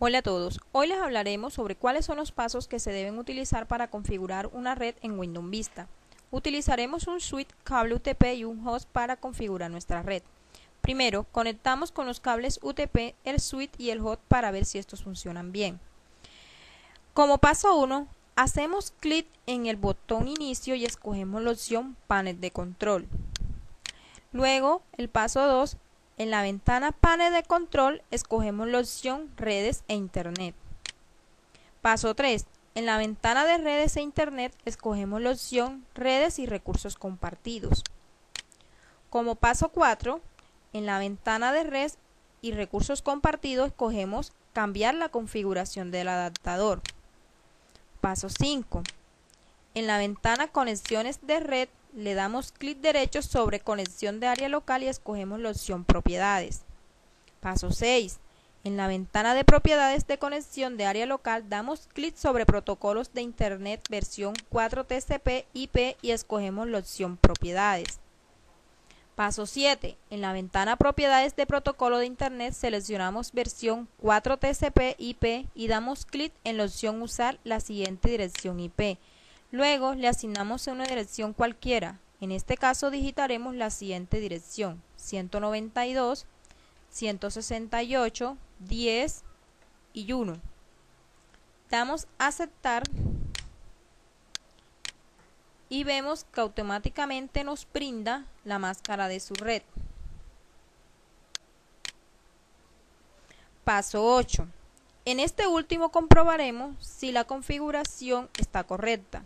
Hola a todos, hoy les hablaremos sobre cuáles son los pasos que se deben utilizar para configurar una red en Windows Vista. Utilizaremos un switch, cable UTP y un host para configurar nuestra red. Primero, conectamos con los cables UTP, el switch y el host para ver si estos funcionan bien. Como paso 1, hacemos clic en el botón inicio y escogemos la opción panel de control. Luego, el paso 2, en la ventana Panel de control escogemos la opción Redes e Internet. Paso 3. En la ventana de Redes e Internet escogemos la opción Redes y recursos compartidos. Como paso 4, en la ventana de Redes y recursos compartidos escogemos Cambiar la configuración del adaptador. Paso 5. En la ventana Conexiones de red le damos clic derecho sobre conexión de área local y escogemos la opción propiedades. Paso 6. En la ventana de propiedades de conexión de área local damos clic sobre protocolos de internet versión 4 TCP IP y escogemos la opción propiedades. Paso 7. En la ventana propiedades de protocolo de internet seleccionamos versión 4 TCP IP y damos clic en la opción usar la siguiente dirección IP. Luego le asignamos una dirección cualquiera. En este caso digitaremos la siguiente dirección, 192, 168, 10 y 1. Damos aceptar y vemos que automáticamente nos brinda la máscara de su red. Paso 8. En este último comprobaremos si la configuración está correcta.